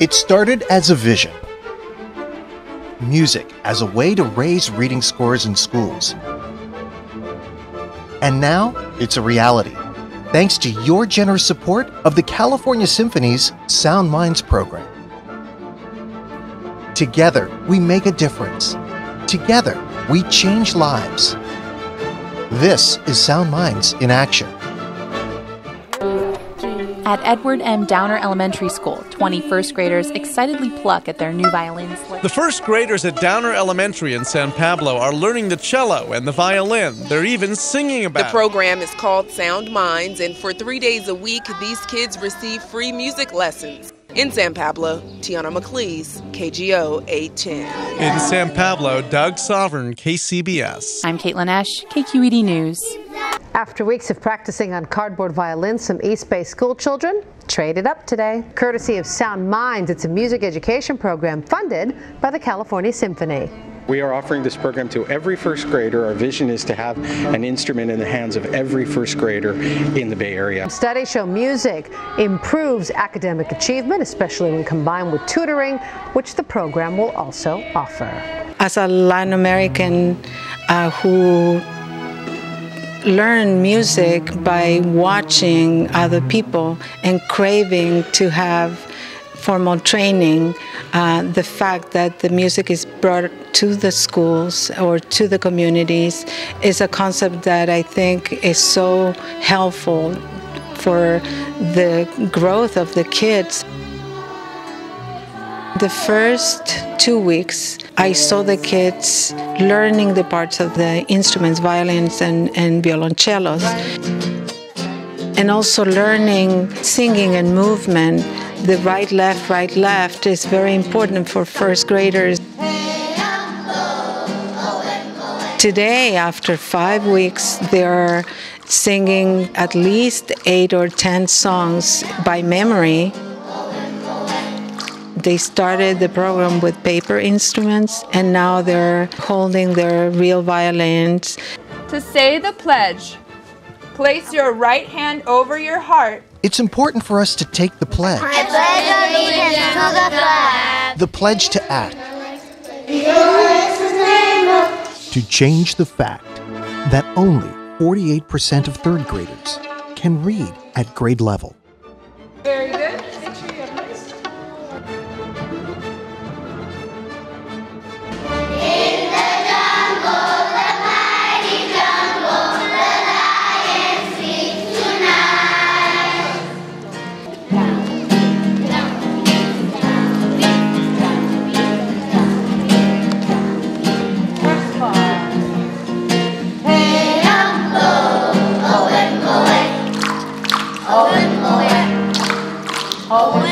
It started as a vision music as a way to raise reading scores in schools. And now it's a reality, thanks to your generous support of the California Symphony's Sound Minds program. Together, we make a difference. Together, we change lives. This is Sound Minds in action. At Edward M. Downer Elementary School, 20 first graders excitedly pluck at their new violins. The first graders at Downer Elementary in San Pablo are learning the cello and the violin. They're even singing about it. The program is called Sound Minds, and for three days a week, these kids receive free music lessons. In San Pablo, Tiana McLeese, KGO 810. In San Pablo, Doug Sovern, KCBS. I'm Caitlin Ash, KQED News. After weeks of practicing on cardboard violins, some East Bay school children traded up today. Courtesy of Sound Minds, it's a music education program funded by the California Symphony. We are offering this program to every first grader. Our vision is to have an instrument in the hands of every first grader in the Bay Area. Studies show music improves academic achievement, especially when combined with tutoring, which the program will also offer. As a Latin American uh, who learned music by watching other people and craving to have formal training, uh, the fact that the music is brought to the schools or to the communities is a concept that I think is so helpful for the growth of the kids. The first two weeks, I saw the kids learning the parts of the instruments, violins and, and violoncellos, and also learning singing and movement the right, left, right, left is very important for first graders. Today, after five weeks, they're singing at least eight or ten songs by memory. They started the program with paper instruments and now they're holding their real violins. To say the pledge, place your right hand over your heart it's important for us to take the pledge. I pledge allegiance to the flag. The pledge to act to change the fact that only 48% of third graders can read at grade level. Very good.